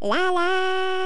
La la.